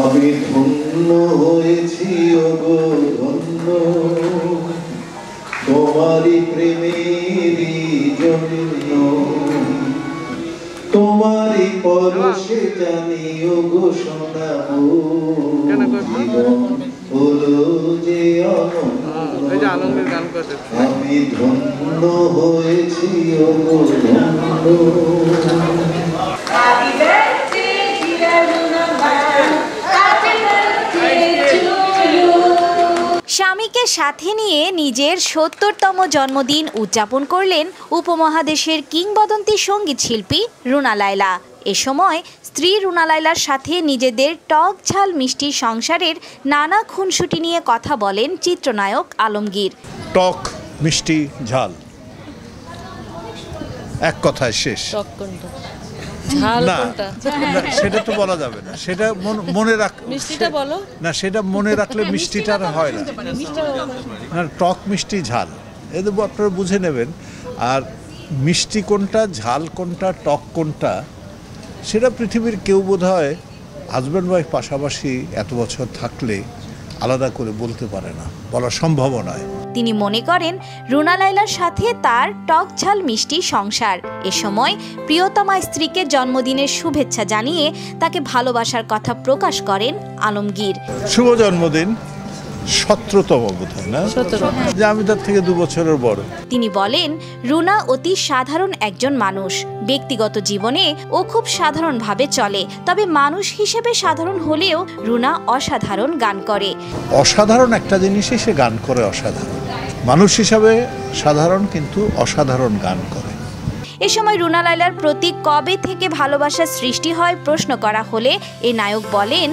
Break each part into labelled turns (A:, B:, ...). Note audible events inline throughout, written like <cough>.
A: আমি ধন্য হয়েছি ওগো ধন্য? তোমারই প্রেমেরই জন্য তোমারই পরশে জানি ওগো জীবন হলো যে আমি ধন্য হয়েছি ওগো ধন্য।
B: স্বামীকে সাথে নিয়ে নিজের সত্তরতম জন্মদিন উদযাপন করলেন উপমহাদেশের কিংবদন্তি সংগীত শিল্পী রুনা লায়লা। এ সময় স্ত্রী রুনা লায়লার সাথে নিজেদের টক ঝাল মিষ্টি সংসারের নানা খুনসুটি নিয়ে কথা বলেন চিত্রনায়ক আলমগীর।
C: টক মিষ্টি ঝাল। এক কথায় শেষ।
D: ঝাল
C: না
D: কোনটা?
C: সেটা তো বলা যাবে না। সেটা মন- মনে রাখ <laughs>
D: মিষ্টিটা বলো।
C: না সেটা মনে রাখলে মিষ্টিটা আর হয় না। না। টক মিষ্টি ঝাল। এদের আপনারা বুঝে নেবেন। আর মিষ্টি কোনটা ঝাল কোনটা টক কোনটা সেটা পৃথিবীর কেউ বোধ হয় হাজব্যান্ড ওয়াইফ পাশাপাশি এত বছর থাকলে আলাদা করে বলতে পারে না। বলা সম্ভব নয়।
B: তিনি মনে করেন রুনা লায়লার সাথে তার টক ঝাল মিষ্টি সংসার। এ সময় প্রিয়তমা স্ত্রীকে জন্মদিনের শুভেচ্ছা জানিয়ে তাকে ভালোবাসার কথা প্রকাশ করেন আলমগীর।
C: শুভ জন্মদিন সতেরোতম বোধ না? যে আমি তার থেকে দু বছরের বড়।
B: তিনি বলেন রুনা অতি সাধারণ একজন মানুষ। ব্যক্তিগত জীবনে ও খুব সাধারণভাবে চলে তবে মানুষ হিসেবে সাধারণ হলেও রুনা অসাধারণ গান করে।
C: অসাধারণ একটা জিনিসই সে গান করে অসাধারণ। মানুষ হিসাবে সাধারণ কিন্তু অসাধারণ গান করে।
B: এ সময় রুনা লায়লার প্রতি কবে থেকে ভালোবাসার সৃষ্টি হয় প্রশ্ন করা হলে এ নায়ক বলেন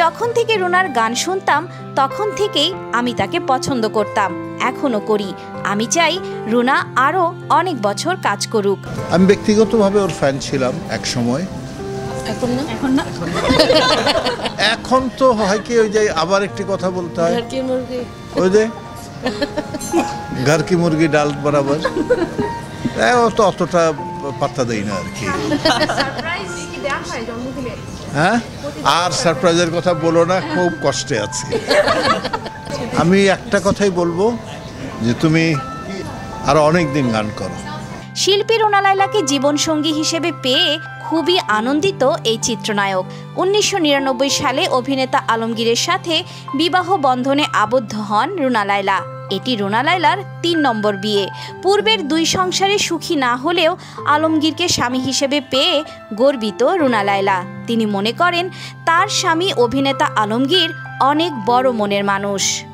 B: যখন থেকে রুনার গান শুনতাম তখন থেকেই আমি তাকে পছন্দ করতাম। এখনও করি। আমি চাই রুনা আরও অনেক বছর কাজ করুক।
C: আমি ব্যক্তিগতভাবে ওর ফ্যান ছিলাম এক সময়।
D: এখন না?
C: এখন তো হয় কি ওই যে আবার একটি কথা বলতে হয়। ওই যে ঘর কি মুরগি ডাল বরাবর অতটা পাত্তা দেই না আর কি হ্যাঁ আর সারপ্রাইজের কথা বলো না খুব কষ্টে আছি আমি একটা কথাই বলব যে তুমি আরও অনেক দিন গান করো
B: শিল্পী রুনা লায়লাকে জীবনসঙ্গী হিসেবে পেয়ে খুবই আনন্দিত এই চিত্রনায়ক উনিশশো নিরানব্বই সালে অভিনেতা আলমগীরের সাথে বিবাহ বন্ধনে আবদ্ধ হন রুনা লায়লা এটি রোনা লায়লার তিন নম্বর বিয়ে। পূর্বের দুই সংসারে সুখী না হলেও আলমগীরকে স্বামী হিসেবে পেয়ে গর্বিত রুনা লায়লা। তিনি মনে করেন, তার স্বামী অভিনেতা আলমগীর অনেক বড় মনের মানুষ।